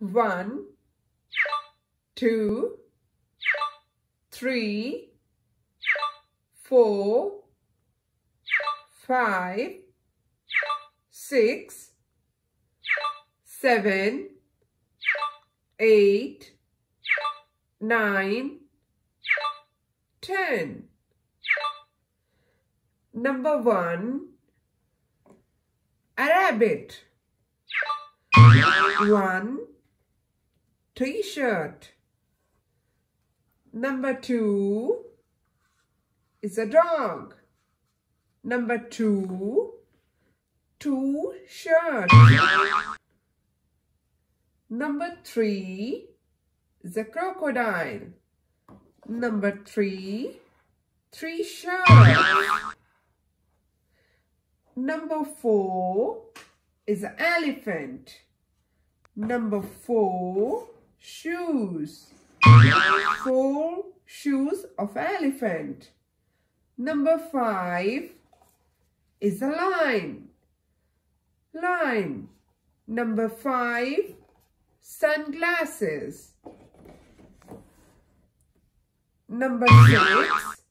One, two, three, four, five, six, seven, eight, nine, ten. Number one, a rabbit. One t-shirt. Number two is a dog. Number two, two shirts. Number three is a crocodile. Number three, three shirts. Number four is an elephant. Number four, shoes. Four shoes of elephant. Number five is a line. Line. Number five, sunglasses. Number six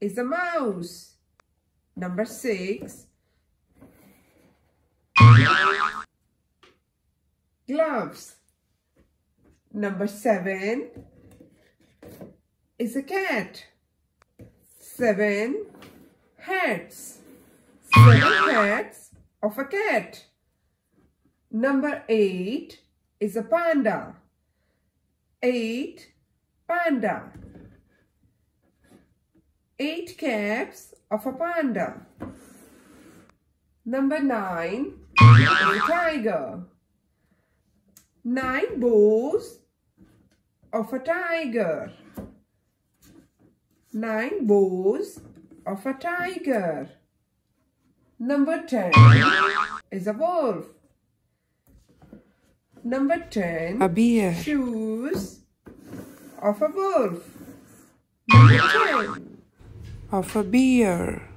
is a mouse. Number six, gloves. Number seven is a cat. Seven hats. Seven hats of a cat. Number eight is a panda. Eight panda. Eight caps of a panda. Number nine a tiger. Nine bows of a tiger. Nine bows of a tiger. Number 10 is a wolf. Number 10, A beer. shoes of a wolf. Number 10, Of a beer.